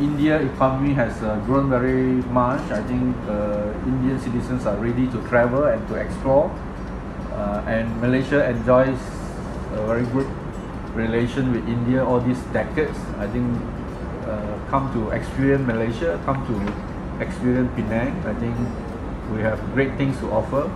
India economy has uh, grown very much. I think uh, Indian citizens are ready to travel and to explore. Uh, and Malaysia enjoys a very good relation with India all these decades. I think uh, come to experience Malaysia, come to experience Penang. I think we have great things to offer.